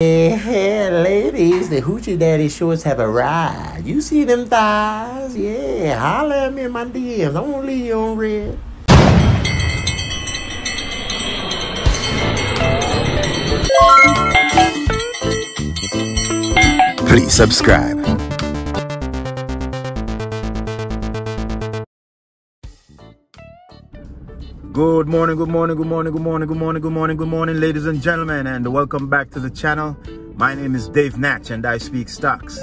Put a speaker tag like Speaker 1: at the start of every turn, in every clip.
Speaker 1: Yeah, ladies, the Hoochie Daddy shorts have arrived. You see them thighs? Yeah, holler at me in my DMs. I'm gonna leave you on red.
Speaker 2: Please subscribe. Good morning, good morning, good morning, good morning, good morning, good morning, good morning, ladies and gentlemen, and welcome back to the channel. My name is Dave Natch and I speak stocks.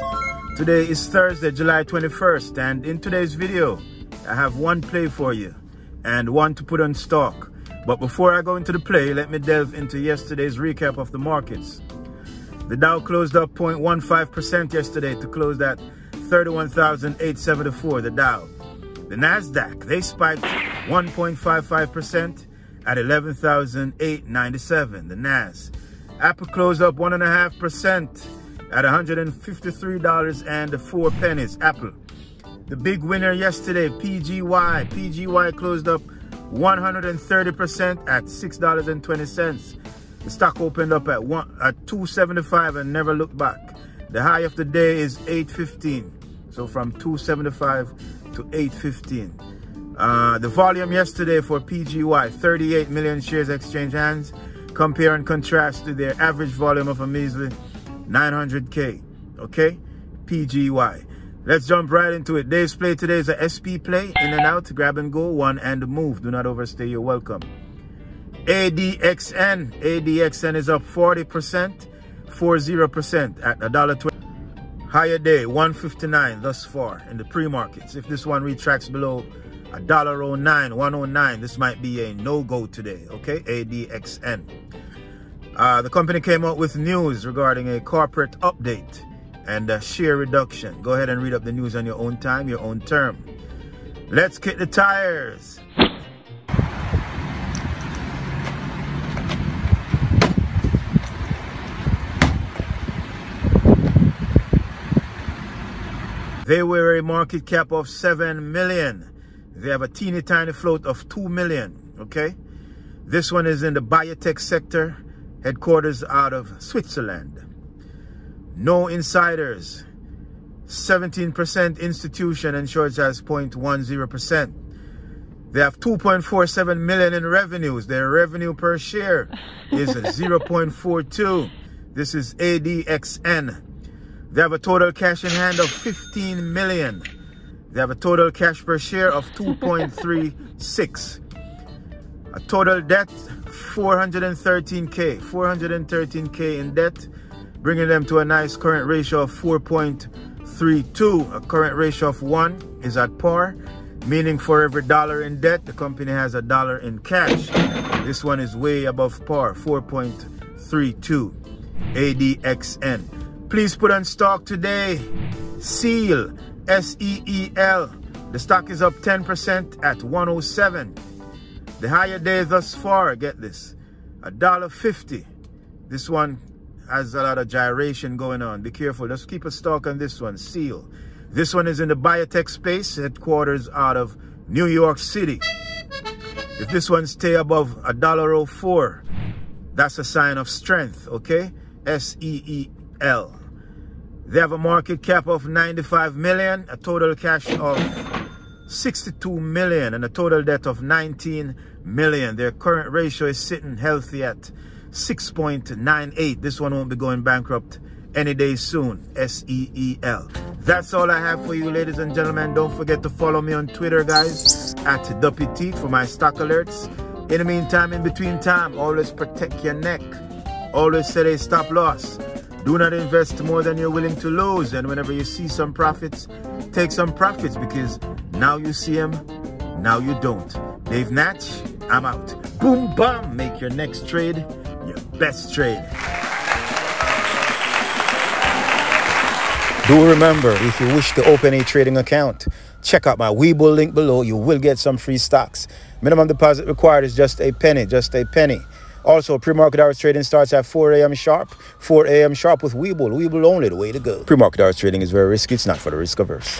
Speaker 2: Today is Thursday, July 21st, and in today's video, I have one play for you and one to put on stock. But before I go into the play, let me delve into yesterday's recap of the markets. The Dow closed up 0.15% yesterday to close at 31,874, the Dow. The NASDAQ, they spiked 1.55% at 11,897, the NAS. Apple closed up 1.5% at $153.04 pennies, Apple. The big winner yesterday, PGY. PGY closed up 130% at $6.20. The stock opened up at one at 275 and never looked back. The high of the day is 815. So from 275 to 815. Uh, the volume yesterday for PGY, 38 million shares exchange hands. Compare and contrast to their average volume of a measly 900K. Okay? PGY. Let's jump right into it. Dave's play today is a SP play. In and out, grab and go, one and move. Do not overstay your welcome. ADXN. ADXN is up 40%, 40% at $1.20. Higher day, 159 thus far in the pre-markets. If this one retracts below $1.09, 109, this might be a no-go today, okay? ADXN. Uh, the company came out with news regarding a corporate update and a share reduction. Go ahead and read up the news on your own time, your own term. Let's kick the tires. They were a market cap of 7 million. They have a teeny tiny float of 2 million. Okay. This one is in the biotech sector, headquarters out of Switzerland. No insiders. 17% institution and short as 0.10%. They have 2.47 million in revenues. Their revenue per share is 0.42. This is ADXN. They have a total cash in hand of 15 million. They have a total cash per share of 2.36. a total debt 413k, 413k in debt, bringing them to a nice current ratio of 4.32. A current ratio of 1 is at par, meaning for every dollar in debt, the company has a dollar in cash. This one is way above par, 4.32 ADXN. Please put on stock today. Seal, S-E-E-L. The stock is up 10% at 107. The higher day thus far, get this, $1.50. This one has a lot of gyration going on. Be careful. Just keep a stock on this one, Seal. This one is in the biotech space, headquarters out of New York City. If this one stay above $1.04, that's a sign of strength, okay? S-E-E-L. They have a market cap of 95 million, a total cash of 62 million, and a total debt of 19 million. Their current ratio is sitting healthy at 6.98. This one won't be going bankrupt any day soon. S-E-E-L. That's all I have for you, ladies and gentlemen. Don't forget to follow me on Twitter, guys, at WT for my stock alerts. In the meantime, in between time, always protect your neck. Always say a stop loss. Do not invest more than you're willing to lose. And whenever you see some profits, take some profits because now you see them, now you don't. Dave Natch, I'm out. Boom, bam. Make your next trade your best trade.
Speaker 3: Do remember, if you wish to open a trading account, check out my Webull link below. You will get some free stocks. Minimum deposit required is just a penny, just a penny. Also, pre-market hours trading starts at 4 a.m. sharp. 4 a.m. sharp with Webull. Webull only the way to go. Pre-market hours trading is very risky. It's not for the risk averse.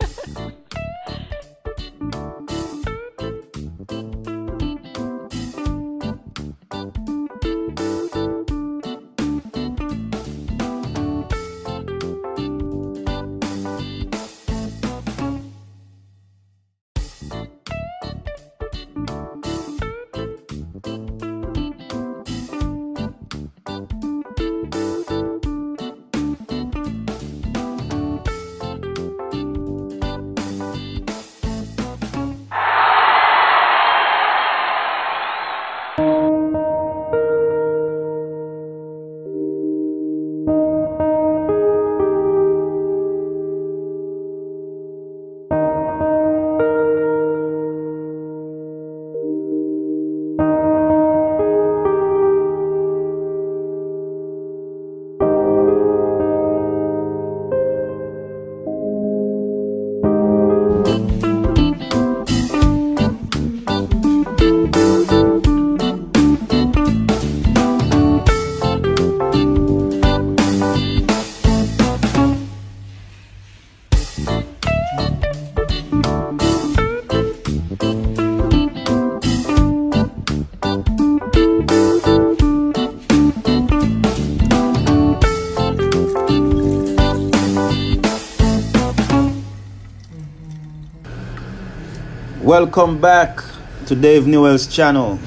Speaker 3: welcome back to Dave Newell's channel.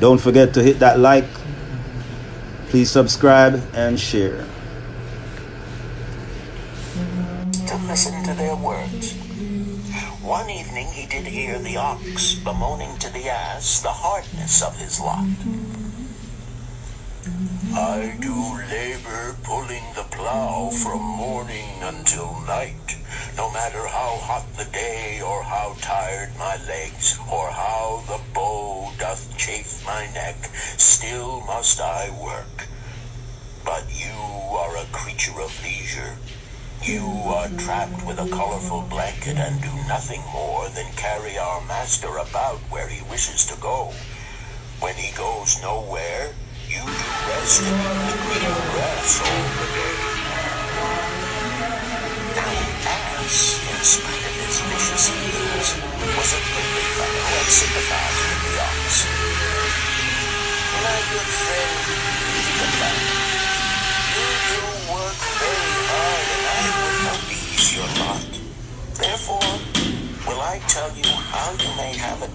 Speaker 3: Don't forget to hit that like. Please subscribe and share.
Speaker 4: To listen to their words. One evening he did hear the ox bemoaning to the ass the hardness of his lot. I do labor pulling the plow from morning until night, no matter how hot the day or how tired my legs or how the bow doth chafe my neck, still must I work. But you are a creature of leisure. You are trapped with a colorful blanket and do nothing more than carry our master about where he wishes to go. When he goes nowhere, you do rest in the green grass all the day.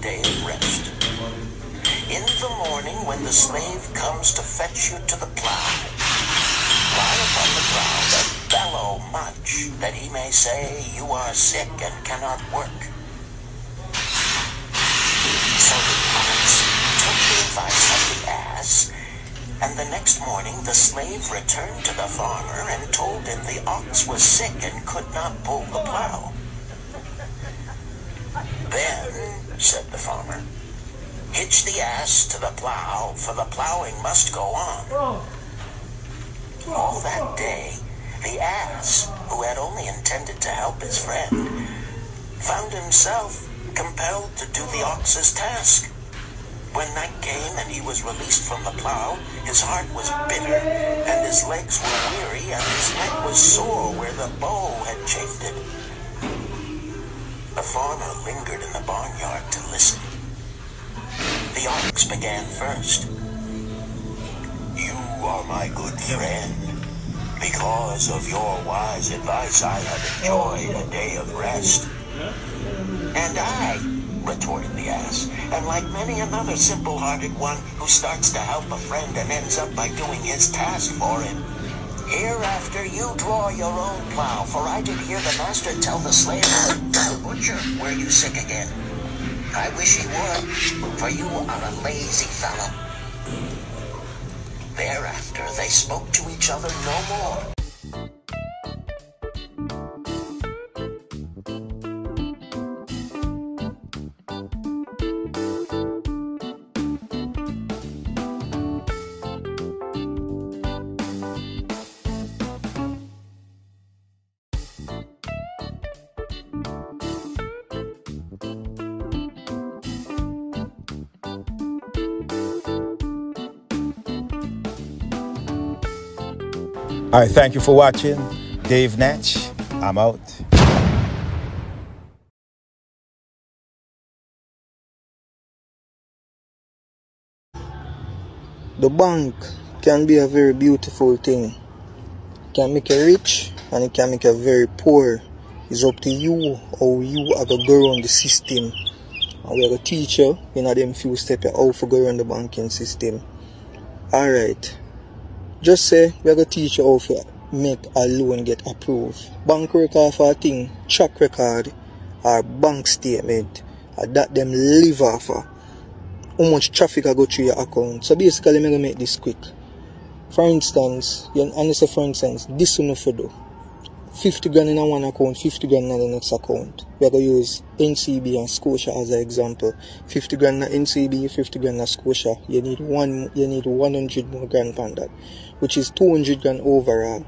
Speaker 4: Day of rest. In the morning when the slave comes to fetch you to the plow, lie upon the ground and bellow much, that he may say you are sick and cannot work. So the ox took the advice of the ass, and the next morning the slave returned to the farmer and told him the ox was sick and could not pull the plow. Then, said the farmer, Hitch the ass to the plow, for the plowing must go on. All that day, the ass, who had only intended to help his friend, found himself compelled to do the ox's task. When night came and he was released from the plow, his heart was bitter, and his legs were weary, and his neck was sore where the bow had chafed it. The farmer lingered in the barnyard to listen. The ox began first. You are my good friend. Because of your wise advice, I have enjoyed a day of rest. And I, retorted the ass, am like many another simple-hearted one who starts to help a friend and ends up by doing his task for him. Hereafter you draw your own plow, for I did hear the master tell the slave, the butcher, were you sick again? I wish he would, for you are a lazy fellow. Thereafter, they spoke to each other no more.
Speaker 3: All right, thank you for watching. Dave Natch, I'm out.
Speaker 5: The bank can be a very beautiful thing. It can make you rich and it can make you very poor. It's up to you how you are going to go around the system. And we're going to teach you in a them few steps how to go around the banking system. Alright. Just say we're going to teach you how to make a loan get approved. Bank record for a thing, track record or bank statement. And that them live off of how much traffic I go through your account. So basically, I'm gonna make this quick. For instance, you understand for instance, this one for do. 50 grand in one account, 50 grand in the next account. We're gonna use NCB and Scotia as an example. 50 grand in NCB, 50 grand in Scotia. You need one you need 100 more grand on that, which is 200 grand overall.